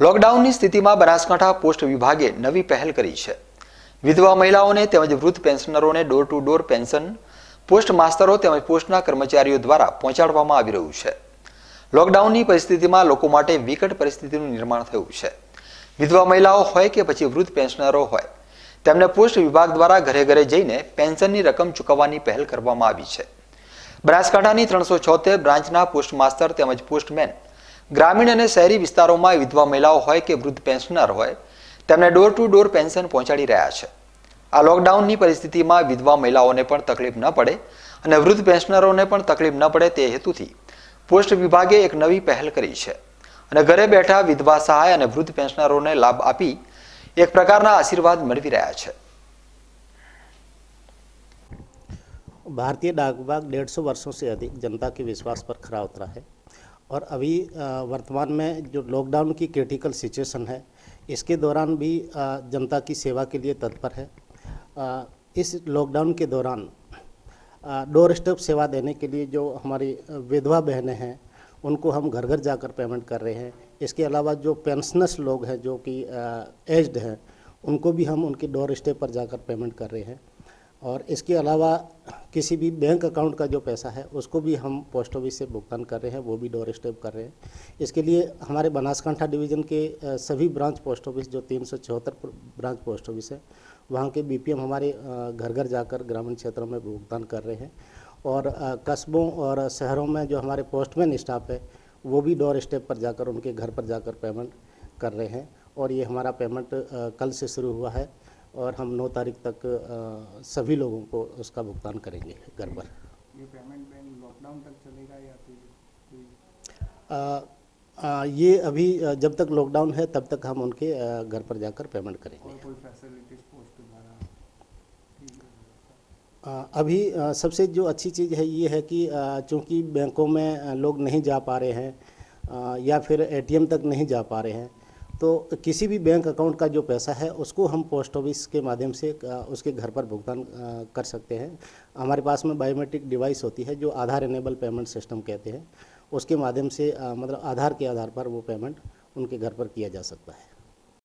લોકડાઉનની સ્થિતિમાં બનાસકાંઠા પોસ્ટ વિભાગે નવી પહેલ કરી છે. વિધવા મહિલાઓને તેમજ વૃદ્ધ પેન્શનરોને door to door pension post માસ્તરો તેમજ પોસ્ટના કર્મચારીઓ દ્વારા પહોંચાડવામાં આવી રહ્યું છે. લોકડાઉનની પરિસ્થિતિમાં લોકો માટે વિકટ પરિસ્થિતિનું નિર્માણ થયું છે. વિધવા મહિલાઓ હોય કે પછી વૃદ્ધ પેન્શનરો હોય, તેમને પોસ્ટ વિભાગ દ્વારા ઘરે ઘરે જઈને પેન્શનની રકમ ચૂકવવાની પહેલ કરવામાં આવી છે. બનાસકાંઠાની ત્રણસો છોતેર બ્રાન્ચના પોસ્ટ માસ્તર તેમજ પોસ્ટમેન ગ્રામીણ અને શહેરી વિસ્તારોમાં વિધવા મહિલાઓ હોય કે વૃદ્ધ પેન્શનર હોય તેમને ડોર ટુ ડોર પેન્શન પહોંચાડી રહ્યા છે આ લોકડાઉનની પરિસ્થિતિમાં વિધવા મહિલાઓને પણ તકલીફ ન પડે અને વૃદ્ધ પેન્શનરોને પણ તકલીફ ન પડે તે હેતુથી પોસ્ટ વિભાગે એક નવી પહેલ કરી છે અને ઘરે બેઠા વિધવા સહાય અને વૃદ્ધ પેન્શનરોને લાભ આપી એક પ્રકારના આશીર્વાદ મેળવી રહ્યા છે भारतीय डाक विभाग डेढ़ सौ वर्षों से अधिक जनता के विश्वास पर खरा उतरा है और अभी वर्तमान में जो लॉकडाउन की क्रिटिकल सिचुएशन है, इसके दौरान भी जनता की सेवा के लिए तत्पर है। इस लॉकडाउन के दौरान डोर स्टेप सेवा देने के लिए जो हमारी विधवा बहनें हैं, उनको हम घर घर जाकर पेमेंट कर रहे हैं। इसके अलावा जो पेंशनर्स लोग हैं, जो कि एज्ड हैं, उनको भी हम उनके डोर स्टेप पर जाकर पेमेंट कर रहे हैं। और इसके अलावा किसी भी बैंक अकाउंट का जो पैसा है, उसको भी हम पोस्ट ऑफ़िस से भुगतान कर रहे हैं, वो भी डोर स्टेप कर रहे हैं। इसके लिए हमारे बनासकांठा डिवीज़न के सभी ब्रांच पोस्ट ऑफ़िस जो तीन सौ चौहत्तर ब्रांच पोस्ट ऑफ़िस है, वहाँ के बीपीएम हमारे घर घर जाकर ग्रामीण क्षेत्रों में भुगतान कर रहे हैं। और कस्बों और शहरों में जो हमारे पोस्टमैन स्टाफ है, वो भी डोर स्टेप पर जाकर, उनके घर पर जाकर पेमेंट कर रहे हैं। और ये हमारा पेमेंट कल से शुरू हुआ है। और हम 9 तारीख तक अ, सभी लोगों को उसका भुगतान करेंगे घर पर। ये पेमेंट लॉकडाउन तक चलेगा या फिर ये अभी जब तक लॉकडाउन है तब तक हम उनके घर पर जाकर पेमेंट करेंगे। और कोई फैसिलिटीज़ पोस्ट द्वारा? अभी अ, सबसे जो अच्छी चीज़ है ये है कि चूँकि बैंकों में लोग नहीं जा पा रहे हैं या फिर एटीएम तक नहीं जा पा रहे हैं तो किसी भी बैंक अकाउंट का जो पैसा है, उसको हम पोस्ट ऑफ़िस के माध्यम से उसके घर पर भुगतान कर सकते हैं। हमारे पास में बायोमेट्रिक डिवाइस होती है, जो आधार इनेबल पेमेंट सिस्टम कहते हैं। उसके माध्यम से मतलब आधार के आधार पर वो पेमेंट उनके घर पर किया जा सकता है।